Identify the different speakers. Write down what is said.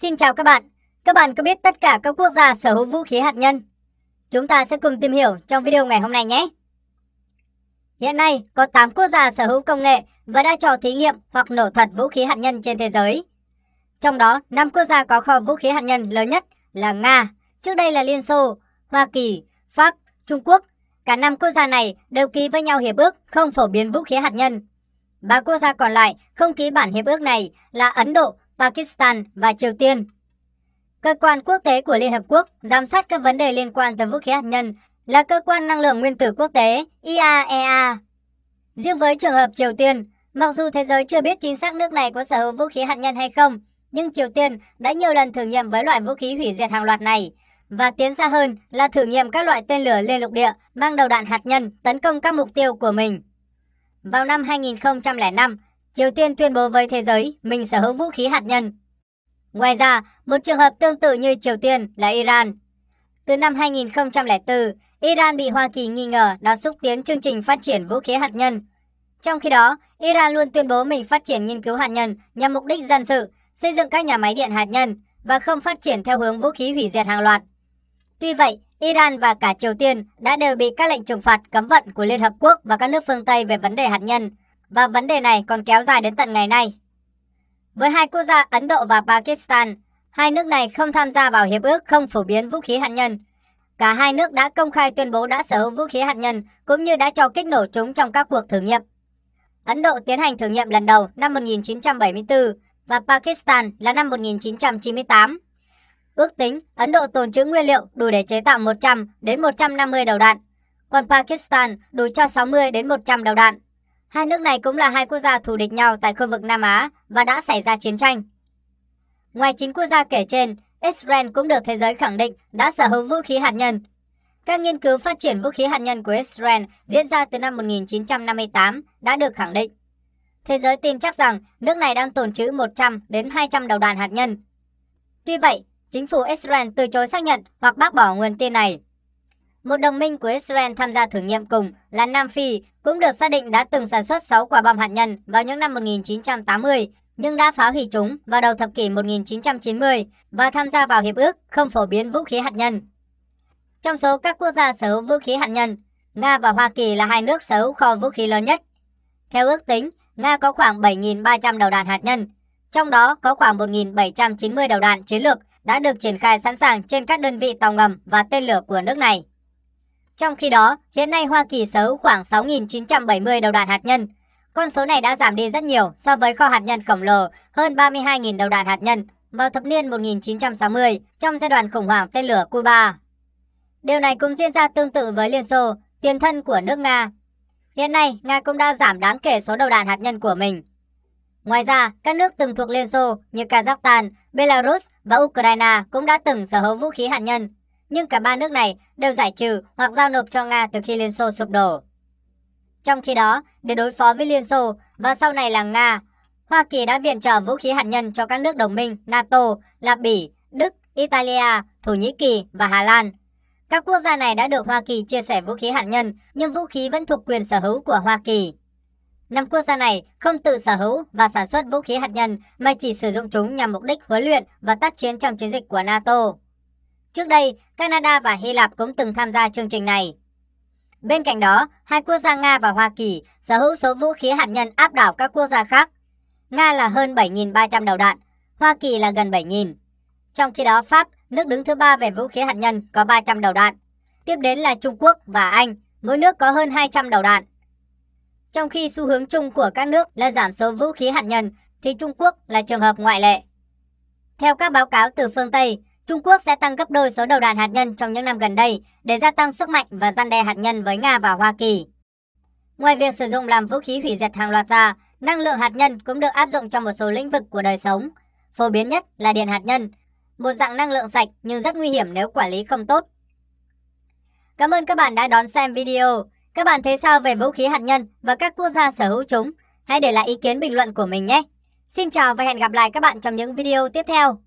Speaker 1: Xin chào các bạn. Các bạn có biết tất cả các quốc gia sở hữu vũ khí hạt nhân? Chúng ta sẽ cùng tìm hiểu trong video ngày hôm nay nhé. Hiện nay, có 8 quốc gia sở hữu công nghệ và đã cho thí nghiệm hoặc nổ thật vũ khí hạt nhân trên thế giới. Trong đó, 5 quốc gia có kho vũ khí hạt nhân lớn nhất là Nga, trước đây là Liên Xô, Hoa Kỳ, Pháp, Trung Quốc. Cả 5 quốc gia này đều ký với nhau hiệp ước không phổ biến vũ khí hạt nhân. Ba quốc gia còn lại không ký bản hiệp ước này là Ấn Độ, Pakistan và Triều Tiên. Cơ quan quốc tế của Liên Hợp Quốc giám sát các vấn đề liên quan tới vũ khí hạt nhân là Cơ quan Năng lượng Nguyên tử Quốc tế IAEA. Riêng với trường hợp Triều Tiên, mặc dù thế giới chưa biết chính xác nước này có sở hữu vũ khí hạt nhân hay không, nhưng Triều Tiên đã nhiều lần thử nghiệm với loại vũ khí hủy diệt hàng loạt này, và tiến xa hơn là thử nghiệm các loại tên lửa liên lục địa mang đầu đạn hạt nhân tấn công các mục tiêu của mình. Vào năm 2005, Triều Tiên tuyên bố với thế giới mình sở hữu vũ khí hạt nhân. Ngoài ra, một trường hợp tương tự như Triều Tiên là Iran. Từ năm 2004, Iran bị Hoa Kỳ nghi ngờ đã xúc tiến chương trình phát triển vũ khí hạt nhân. Trong khi đó, Iran luôn tuyên bố mình phát triển nghiên cứu hạt nhân nhằm mục đích dân sự, xây dựng các nhà máy điện hạt nhân và không phát triển theo hướng vũ khí hủy diệt hàng loạt. Tuy vậy, Iran và cả Triều Tiên đã đều bị các lệnh trừng phạt cấm vận của Liên Hợp Quốc và các nước phương Tây về vấn đề hạt nhân, và vấn đề này còn kéo dài đến tận ngày nay. Với hai quốc gia Ấn Độ và Pakistan, hai nước này không tham gia vào hiệp ước không phổ biến vũ khí hạt nhân. Cả hai nước đã công khai tuyên bố đã sở hữu vũ khí hạt nhân cũng như đã cho kích nổ chúng trong các cuộc thử nghiệm. Ấn Độ tiến hành thử nghiệm lần đầu năm 1974 và Pakistan là năm 1998. Ước tính Ấn Độ tồn trữ nguyên liệu đủ để chế tạo 100 đến 150 đầu đạn, còn Pakistan đủ cho 60 đến 100 đầu đạn. Hai nước này cũng là hai quốc gia thù địch nhau tại khu vực Nam Á và đã xảy ra chiến tranh. Ngoài chính quốc gia kể trên, Israel cũng được thế giới khẳng định đã sở hữu vũ khí hạt nhân. Các nghiên cứu phát triển vũ khí hạt nhân của Israel diễn ra từ năm 1958 đã được khẳng định. Thế giới tin chắc rằng nước này đang tồn trữ 100 đến 200 đầu đạn hạt nhân. Tuy vậy, chính phủ Israel từ chối xác nhận hoặc bác bỏ nguồn tin này. Một đồng minh của Israel tham gia thử nghiệm cùng là Nam Phi cũng được xác định đã từng sản xuất 6 quả bom hạt nhân vào những năm 1980 nhưng đã phá hủy chúng vào đầu thập kỷ 1990 và tham gia vào hiệp ước không phổ biến vũ khí hạt nhân. Trong số các quốc gia sở hữu vũ khí hạt nhân, Nga và Hoa Kỳ là hai nước sở hữu kho vũ khí lớn nhất. Theo ước tính, Nga có khoảng 7.300 đầu đạn hạt nhân, trong đó có khoảng 1.790 đầu đạn chiến lược đã được triển khai sẵn sàng trên các đơn vị tàu ngầm và tên lửa của nước này. Trong khi đó, hiện nay Hoa Kỳ sở hữu khoảng 6.970 đầu đạn hạt nhân. Con số này đã giảm đi rất nhiều so với kho hạt nhân khổng lồ hơn 32.000 đầu đạn hạt nhân vào thập niên 1960 trong giai đoạn khủng hoảng tên lửa Cuba. Điều này cũng diễn ra tương tự với Liên Xô, tiền thân của nước Nga. Hiện nay, Nga cũng đã giảm đáng kể số đầu đạn hạt nhân của mình. Ngoài ra, các nước từng thuộc Liên Xô như Kazakhstan, Belarus và Ukraine cũng đã từng sở hữu vũ khí hạt nhân nhưng cả ba nước này đều giải trừ hoặc giao nộp cho Nga từ khi Liên Xô sụp đổ. Trong khi đó, để đối phó với Liên Xô và sau này là Nga, Hoa Kỳ đã viện trợ vũ khí hạt nhân cho các nước đồng minh NATO là Bỉ, Đức, Italia, Thổ Nhĩ Kỳ và Hà Lan. Các quốc gia này đã được Hoa Kỳ chia sẻ vũ khí hạt nhân, nhưng vũ khí vẫn thuộc quyền sở hữu của Hoa Kỳ. Năm quốc gia này không tự sở hữu và sản xuất vũ khí hạt nhân mà chỉ sử dụng chúng nhằm mục đích huấn luyện và tác chiến trong chiến dịch của NATO. Trước đây, Canada và Hy Lạp cũng từng tham gia chương trình này. Bên cạnh đó, hai quốc gia Nga và Hoa Kỳ sở hữu số vũ khí hạt nhân áp đảo các quốc gia khác. Nga là hơn 7.300 đầu đạn, Hoa Kỳ là gần 7.000. Trong khi đó, Pháp, nước đứng thứ ba về vũ khí hạt nhân, có 300 đầu đạn. Tiếp đến là Trung Quốc và Anh, mỗi nước có hơn 200 đầu đạn. Trong khi xu hướng chung của các nước là giảm số vũ khí hạt nhân, thì Trung Quốc là trường hợp ngoại lệ. Theo các báo cáo từ phương Tây, Trung Quốc sẽ tăng gấp đôi số đầu đạn hạt nhân trong những năm gần đây để gia tăng sức mạnh và gian đe hạt nhân với Nga và Hoa Kỳ. Ngoài việc sử dụng làm vũ khí hủy diệt hàng loạt ra, năng lượng hạt nhân cũng được áp dụng trong một số lĩnh vực của đời sống. Phổ biến nhất là điện hạt nhân, một dạng năng lượng sạch nhưng rất nguy hiểm nếu quản lý không tốt. Cảm ơn các bạn đã đón xem video. Các bạn thấy sao về vũ khí hạt nhân và các quốc gia sở hữu chúng? Hãy để lại ý kiến bình luận của mình nhé. Xin chào và hẹn gặp lại các bạn trong những video tiếp theo.